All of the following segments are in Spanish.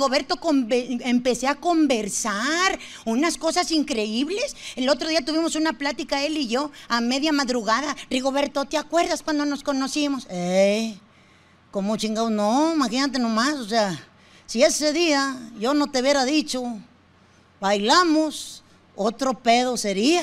Rigoberto, empecé a conversar unas cosas increíbles. El otro día tuvimos una plática él y yo a media madrugada. Rigoberto, ¿te acuerdas cuando nos conocimos? Eh, ¿cómo chingados? No, imagínate nomás, o sea, si ese día yo no te hubiera dicho, bailamos, otro pedo sería.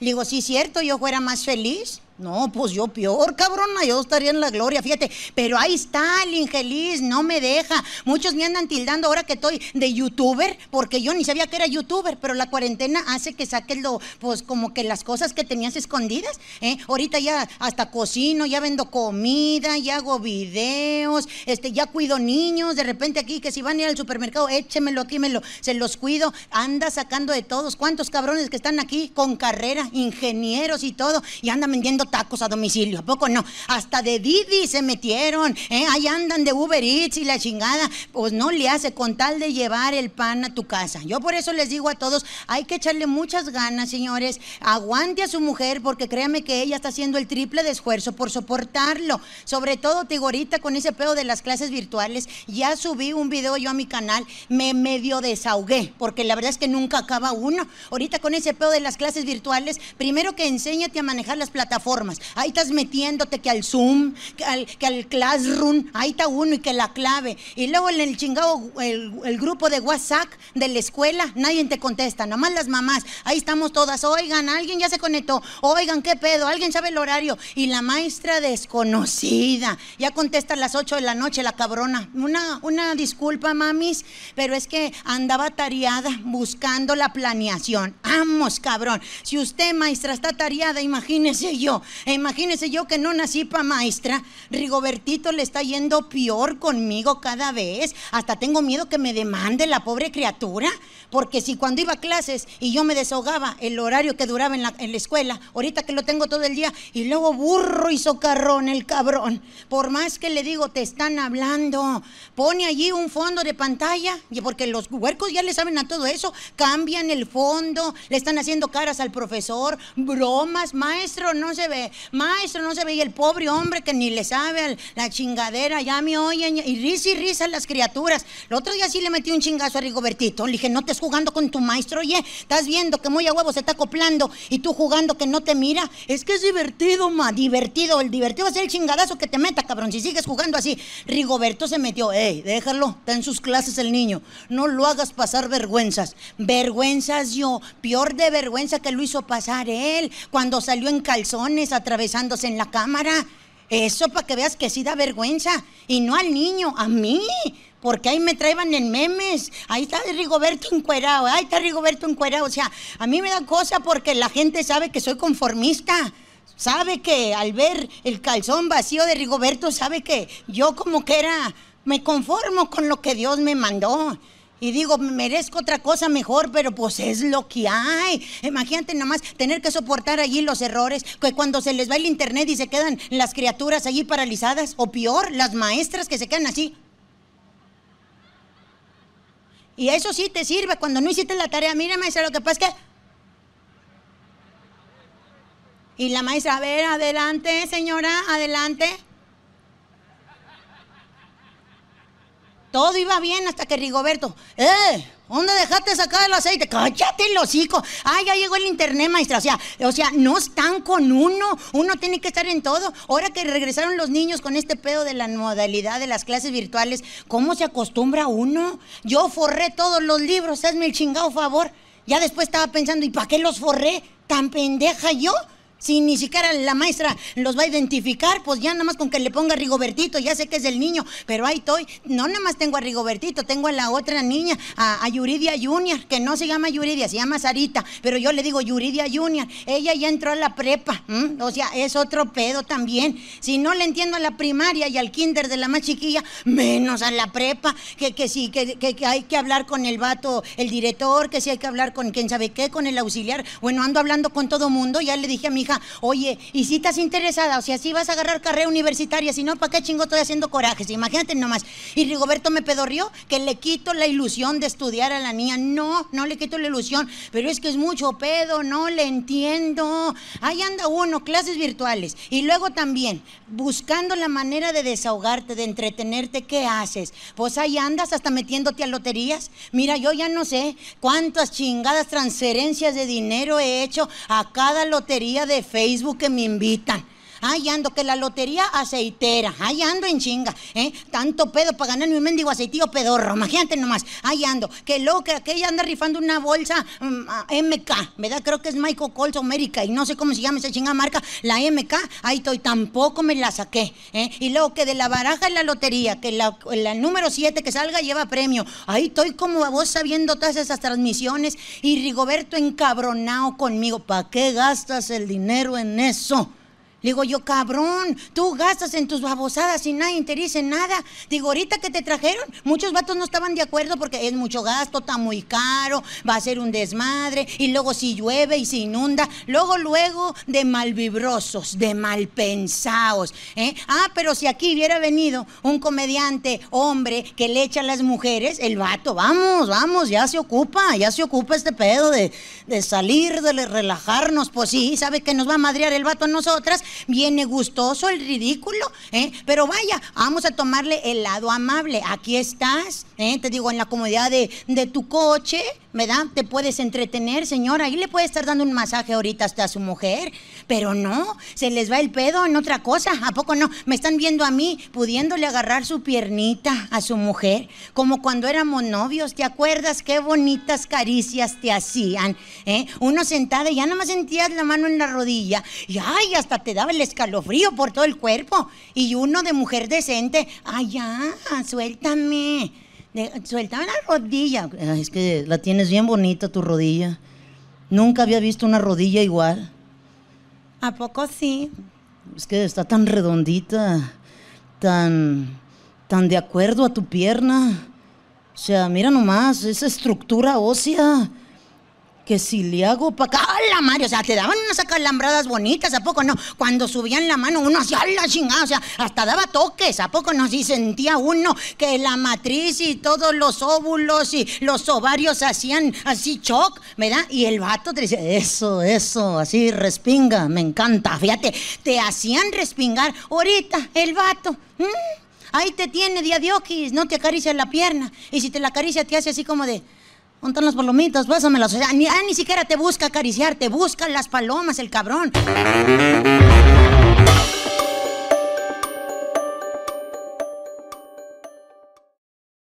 Le digo, sí, cierto, yo fuera más feliz. No, pues yo peor, cabrona, yo estaría en la gloria, fíjate. Pero ahí está el infeliz, no me deja. Muchos me andan tildando ahora que estoy de youtuber, porque yo ni sabía que era youtuber, pero la cuarentena hace que saques lo, pues como que las cosas que tenías escondidas. ¿eh? Ahorita ya hasta cocino, ya vendo comida, ya hago videos, este, ya cuido niños. De repente aquí, que si van a ir al supermercado, échemelo aquí, me lo, se los cuido. Anda sacando de todos. ¿Cuántos cabrones que están aquí con carrera, ingenieros y todo, y andan vendiendo tacos a domicilio, ¿a poco no? Hasta de Didi se metieron, ¿eh? ahí andan de Uber Eats y la chingada. Pues no le hace con tal de llevar el pan a tu casa. Yo por eso les digo a todos, hay que echarle muchas ganas, señores. Aguante a su mujer porque créame que ella está haciendo el triple de esfuerzo por soportarlo. Sobre todo, ahorita con ese pedo de las clases virtuales, ya subí un video yo a mi canal, me medio desahogué, porque la verdad es que nunca acaba uno. Ahorita con ese pedo de las clases virtuales, primero que enséñate a manejar las plataformas. Ahí estás metiéndote que al Zoom, que al, que al Classroom, ahí está uno y que la clave. Y luego en el chingado, el, grupo de WhatsApp de la escuela, nadie te contesta, nomás las mamás. Ahí estamos todas, oigan, alguien ya se conectó, oigan, qué pedo, alguien sabe el horario. Y la maestra desconocida, ya contesta a las 8 de la noche la cabrona. Una, una disculpa, mamis, pero es que andaba tareada buscando la planeación. Vamos, cabrón. Si usted, maestra, está tareada, imagínese yo. Imagínese yo que no nací pa' maestra. Rigobertito le está yendo peor conmigo cada vez. Hasta tengo miedo que me demande la pobre criatura. Porque si cuando iba a clases y yo me desahogaba el horario que duraba en la, escuela, ahorita que lo tengo todo el día, y luego burro y socarrón el cabrón. Por más que le digo, te están hablando. Pone allí un fondo de pantalla, porque los huercos ya le saben a todo eso. Cambian el fondo, le están haciendo caras al profesor, bromas. Maestro, no se Maestro, no se ve. Y el pobre hombre que ni le sabe la chingadera, ya me oyen. Y risa y risa las criaturas. El otro día sí le metí un chingazo a Rigobertito. Le dije, no estés jugando con tu maestro, oye. Estás viendo que muy a huevo se está acoplando y tú jugando que no te mira. Es que es divertido, ma, divertido. El divertido es el chingadazo que te meta, cabrón. Si sigues jugando así. Rigoberto se metió, ey, déjalo. Está en sus clases el niño. No lo hagas pasar vergüenzas. Vergüenzas yo. Peor de vergüenza que lo hizo pasar él cuando salió en calzones atravesándose en la cámara. Eso para que veas que sí da vergüenza. Y no al niño, a mí. Porque ahí me traían en memes. Ahí está Rigoberto encuerado. Ahí está Rigoberto encuerado. O sea, a mí me da cosa porque la gente sabe que soy conformista. Sabe que al ver el calzón vacío de Rigoberto, sabe que yo como que era, me conformo con lo que Dios me mandó. Y digo, merezco otra cosa mejor, pero pues es lo que hay. Imagínate nomás tener que soportar allí los errores, que cuando se les va el internet y se quedan las criaturas allí paralizadas, o peor, las maestras que se quedan así. Y eso sí te sirve cuando no hiciste la tarea. Mira, maestra, lo que pasa es que... Y la maestra, a ver, adelante, señora, adelante. Todo iba bien hasta que Rigoberto, ¡eh! ¿Dónde dejaste sacar el aceite? Cállate el hocico. Ah, ya llegó el internet, maestra. O sea, o sea, no están con uno. Uno tiene que estar en todo. Ahora que regresaron los niños con este pedo de la modalidad de las clases virtuales, ¿cómo se acostumbra uno? Yo forré todos los libros, hazme el chingado favor. Ya después estaba pensando, ¿y para qué los forré? ¿Tan pendeja yo? Si ni siquiera la maestra los va a identificar, pues ya nada más con que le ponga Rigobertito, ya sé que es el niño, pero ahí estoy. No nada más tengo a Rigobertito, tengo a la otra niña, a, Yuridia Junior, que no se llama Yuridia, se llama Sarita, pero yo le digo Yuridia Junior. Ella ya entró a la prepa, o sea, es otro pedo también. Si no le entiendo a la primaria y al kinder de la más chiquilla, menos a la prepa, que, que sí, que, que- que hay que hablar con el vato, el director, que sí hay que hablar con quién sabe qué, con el auxiliar. Bueno, ando hablando con todo mundo, ya le dije a mi hija, oye, ¿y si estás interesada? O sea, si vas a agarrar carrera universitaria, si no, ¿para qué chingo estoy haciendo corajes? Imagínate nomás. Y Rigoberto me pedorrió que le quito la ilusión de estudiar a la niña. No, no le quito la ilusión, pero es que es mucho pedo, no le entiendo. Ahí anda uno, clases virtuales. Y luego también, buscando la manera de desahogarte, de entretenerte, ¿qué haces? Pues ahí andas hasta metiéndote a loterías. Mira, yo ya no sé cuántas chingadas transferencias de dinero he hecho a cada lotería de Facebook que me invitan. Ay, ando, que la lotería aceitera. Ay, ando en chinga. ¿eh? Tanto pedo para ganar mi mendigo aceitillo pedorro. Imagínate nomás. Ay, ando. Que luego que aquella anda rifando una bolsa MK. ¿Verdad? Creo que es Michael Kors América. Y no sé cómo se llama esa chinga marca. La MK. Ahí estoy. Tampoco me la saqué. ¿eh? Y luego que de la baraja en la lotería. Que la, la número 7 que salga lleva premio. Ahí estoy como a vos sabiendo todas esas transmisiones. Y Rigoberto encabronado conmigo. ¿Para qué gastas el dinero en eso? Digo yo, cabrón, tú gastas en tus babosadas y nadie te dice nada. Digo, ahorita que te trajeron, muchos vatos no estaban de acuerdo porque es mucho gasto, está muy caro, va a ser un desmadre. Y luego si llueve y se inunda, luego, luego de malvibrosos, de malpensados. ¿eh? Ah, pero si aquí hubiera venido un comediante, hombre, que le echa a las mujeres, el vato, vamos, vamos, ya se ocupa, ya se ocupa este pedo de, de salir, de relajarnos. Pues sí, sabe que nos va a madrear el vato a nosotras viene gustoso el ridículo, ¿eh? Pero vaya, vamos a tomarle el lado amable. Aquí estás, ¿eh? Te digo, en la comodidad de, de tu coche, ¿verdad? Te puedes entretener, señora. Ahí le puede estar dando un masaje ahorita hasta a su mujer. Pero no, se les va el pedo en otra cosa. ¿A poco no? Me están viendo a mí pudiéndole agarrar su piernita a su mujer, como cuando éramos novios. ¿Te acuerdas qué bonitas caricias te hacían? ¿eh? Uno sentado y ya nomás sentías la mano en la rodilla y ay, hasta te daba el escalofrío por todo el cuerpo. Y uno de mujer decente, ay, ya, suéltame. suéltame la rodilla. Es que la tienes bien bonita tu rodilla. Nunca había visto una rodilla igual. ¿A poco sí? Es que está tan redondita, tan, tan de acuerdo a tu pierna. O sea, mira nomás, esa estructura ósea que si le hago para acá, la madre! O sea, te daban unas acalambradas bonitas, ¿a poco no? Cuando subían la mano, uno hacía la chingada, o sea, hasta daba toques, ¿a poco no? Si sentía uno que la matriz y todos los óvulos y los ovarios hacían así choc, ¿verdad? Y el vato te decía, eso, eso, así respinga, me encanta, fíjate, te hacían respingar. Ahorita, el vato, ahí te tiene diadioquis, no te acaricia la pierna. Y si te la acaricia, te hace así como de. ¿Dónde las palomitas? Pásamelas. Sea, ni, ah, ni siquiera te busca acariciar, te busca las palomas, el cabrón.